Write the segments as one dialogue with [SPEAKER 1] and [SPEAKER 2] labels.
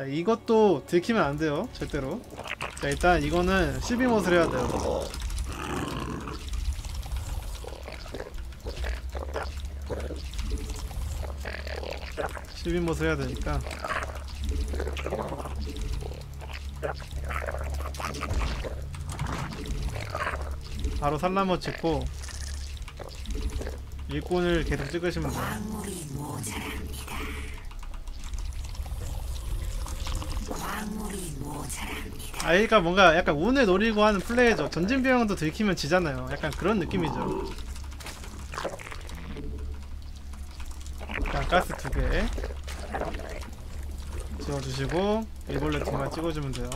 [SPEAKER 1] 자, 이것도 들키면 안 돼요. 절대로. 자, 일단 이거는 12못을 해야 돼요. 못을 해야 되니까 바로 산나무 찍고 일꾼을 계속 찍으시면 돼요.
[SPEAKER 2] 모자랍니다.
[SPEAKER 1] 아이가 뭔가 약간 운을 노리고 하는 플레이죠. 전진 비용도 들키면 지잖아요. 약간 그런 느낌이죠. 일단 가스 두 개. 지워주시고 일벌레 두만 찍어주면 돼요.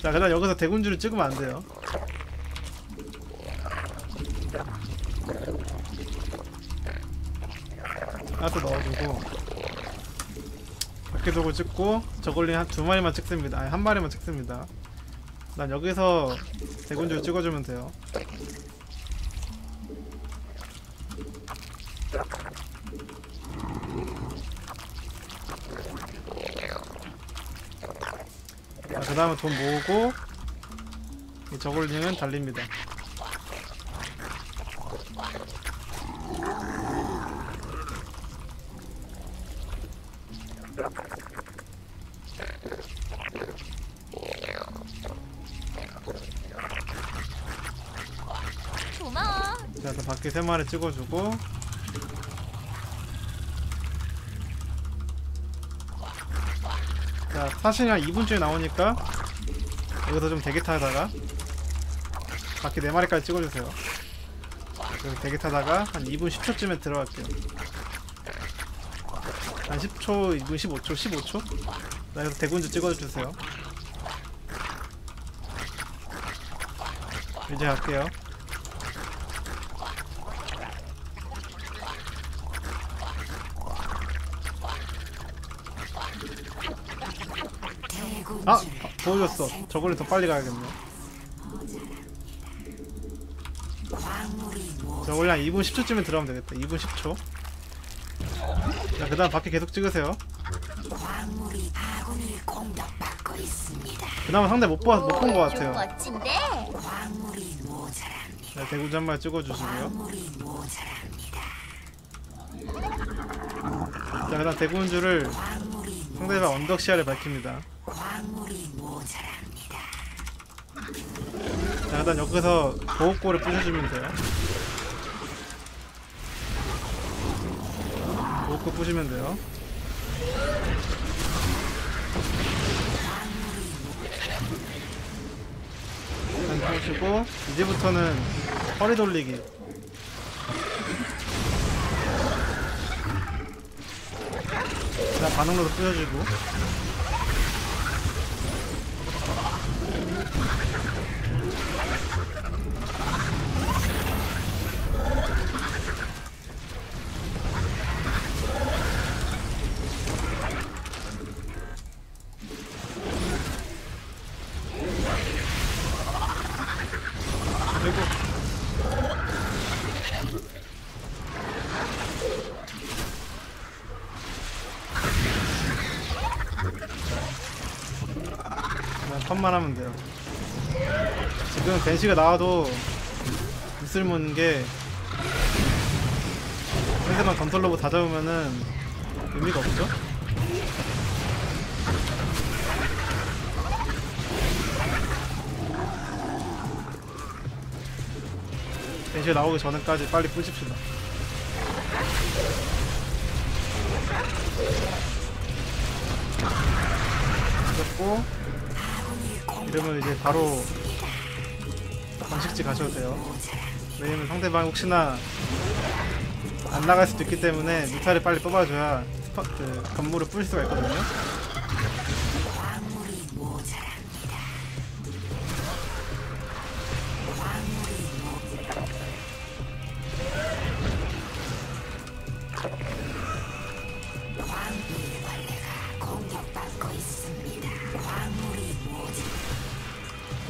[SPEAKER 1] 자, 그다음 여기서 대군주를 찍으면 안 돼요. 가스 넣어주고 밖에 도구 찍고 저걸리 한 두 마리만 찍습니다. 아니 한 마리만 찍습니다. 난 여기서 대군주를 찍어주면 돼요. 자, 그 다음에 돈 모으고 이 저글링은 달립니다.
[SPEAKER 3] 고마워.
[SPEAKER 1] 자, 그 밖에 세 마리 찍어주고 자, 사실이 한 2분쯤에 나오니까 여기서 좀 대기 타다가 바퀴 네 마리까지 찍어주세요. 그래서 대기 타다가 한 2분 10초쯤에 들어갈게요. 한 10초, 2분 15초, 15초? 자, 여기서 대군주 찍어주세요. 이제 갈게요. 아! 보여줬어. 저걸로 더 빨리 가야겠네.
[SPEAKER 2] 모
[SPEAKER 1] 저걸로 한 2분 10초쯤에 들어가면 되겠다. 2분 10초. 자, 그 다음 바퀴 계속 찍으세요.
[SPEAKER 2] 광물이 아군이 공격받고 있습니다.
[SPEAKER 1] 그나마 상대 못, 봐, 못본
[SPEAKER 3] 것좀
[SPEAKER 1] 같아요.
[SPEAKER 3] 멋진데.
[SPEAKER 2] 광물이 모자랍니다.
[SPEAKER 1] 자, 대군주 한 마리 찍어주시고요.
[SPEAKER 2] 광물이 모자랍니다.
[SPEAKER 1] 자, 그 다음 대군주를
[SPEAKER 2] 광물이
[SPEAKER 1] 상대방 언덕 시야를 밝힙니다.
[SPEAKER 2] 광물이 모자랍니다.
[SPEAKER 1] 자, 그 다음 여기서 보호골을 부셔주면 돼요. 보호골 부시면 돼요. 일단 부시고 이제부터는 허리 돌리기. 반응로도 부셔주고. 그리고 턴만 하면 돼요. 지금 벤시가 나와도 있을무는 게 상대방 건설로고 다 잡으면은 의미가 없죠? 벤시가 나오기 전까지 빨리 부십시다. 됐고 이러면 이제 바로 번식지 가셔도 돼요. 왜냐면 상대방 혹시나 안 나갈 수도 있기 때문에 무타를 빨리 뽑아줘야 스파, 그 건물을 뿌릴 수가 있거든요.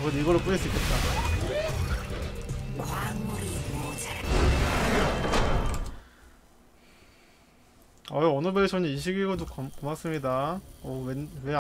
[SPEAKER 1] 어, 이걸로 뿌릴 수 있겠다.
[SPEAKER 2] 어유
[SPEAKER 1] 어노베이션이 이 시기고도 고맙습니다. 어, 왜, 왜